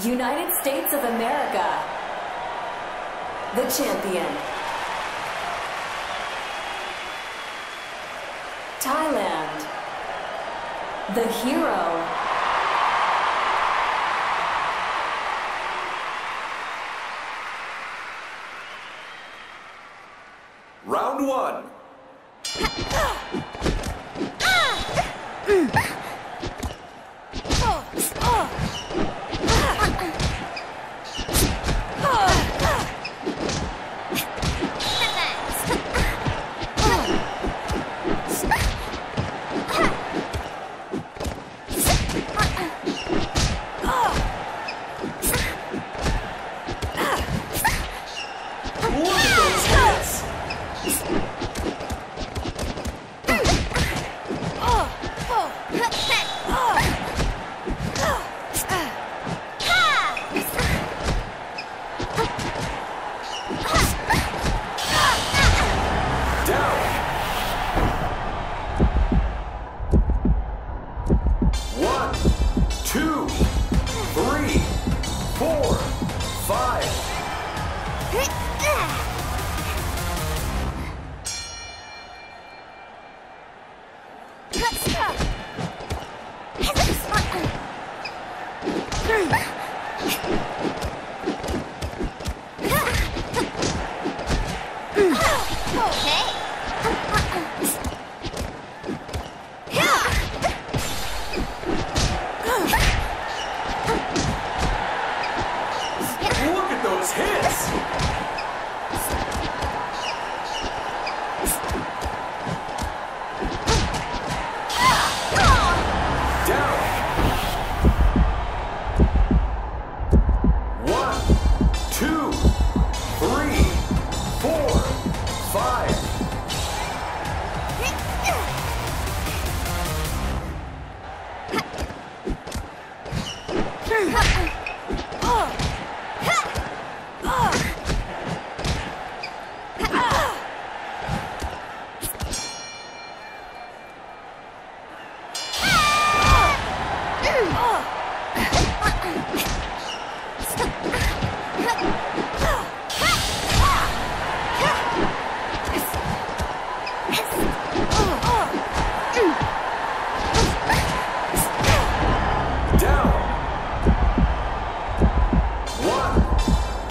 United States of America, the champion. Thailand, the hero. Round one. Ah!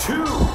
two.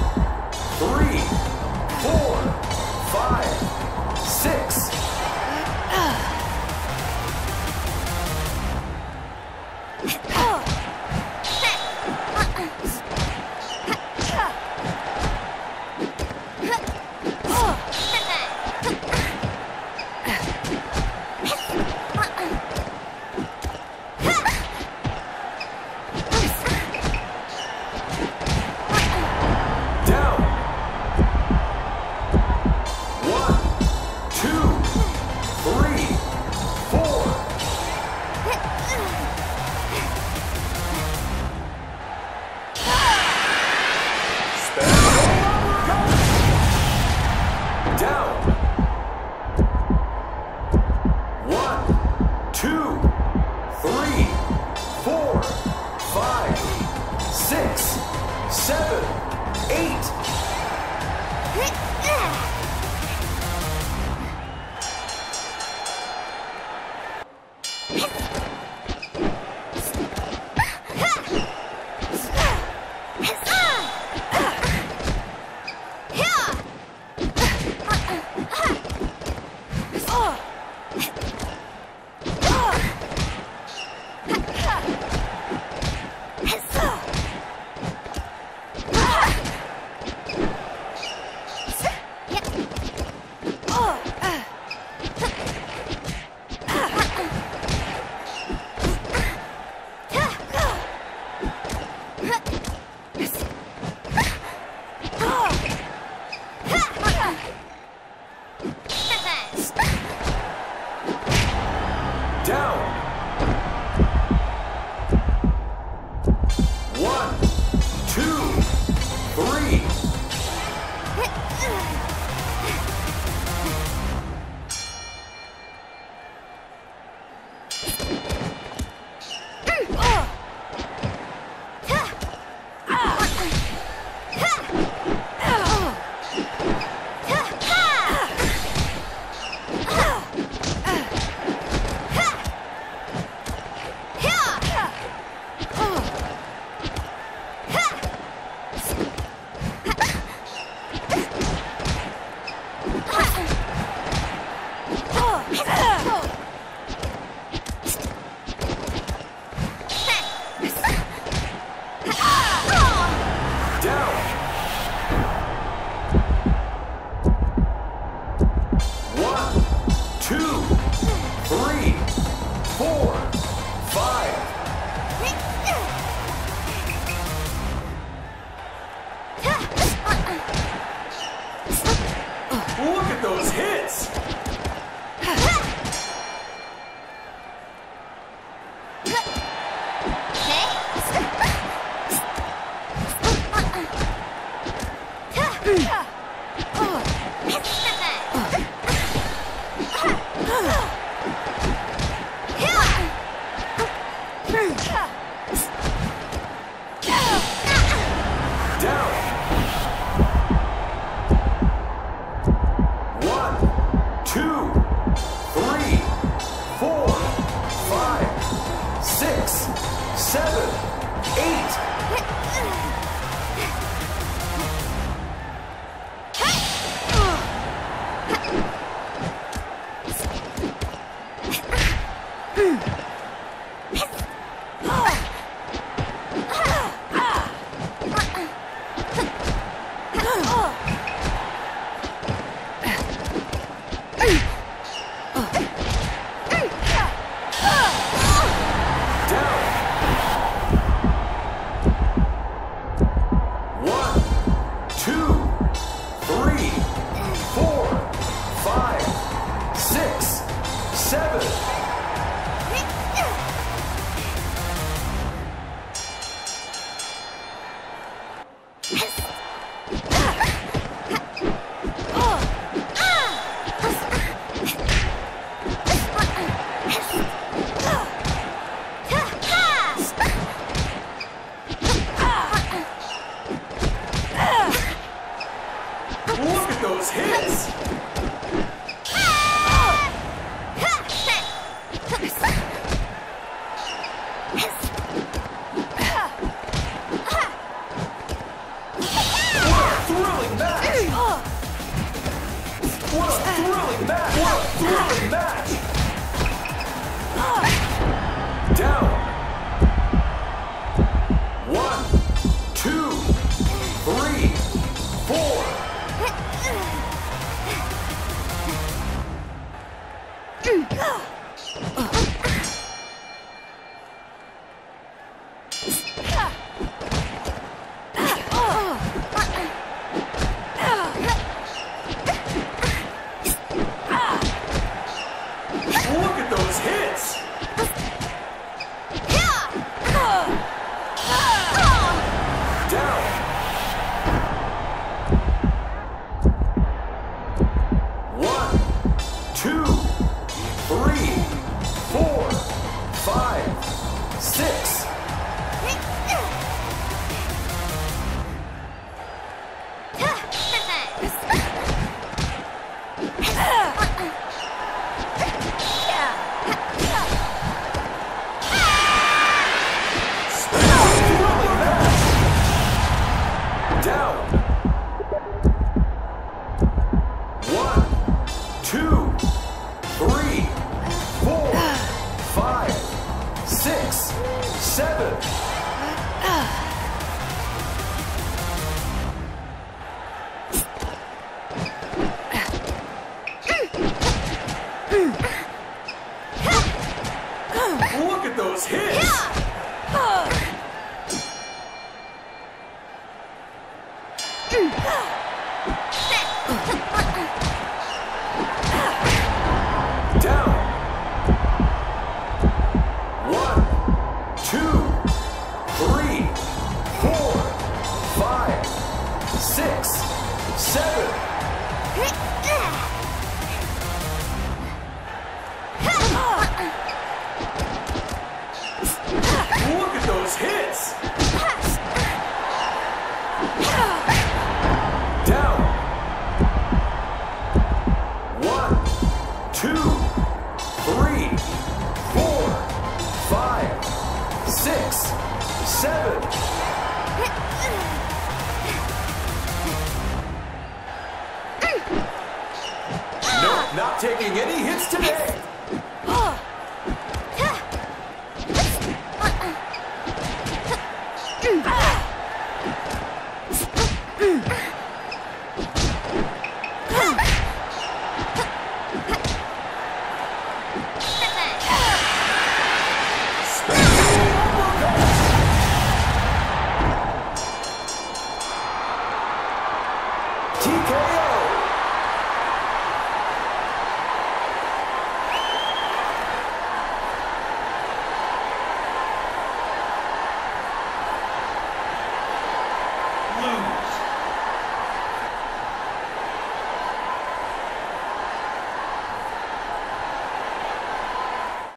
three. Ooh, look at those hits! Yeah! two, three, four, five, six, seven. nope, not taking any hits today.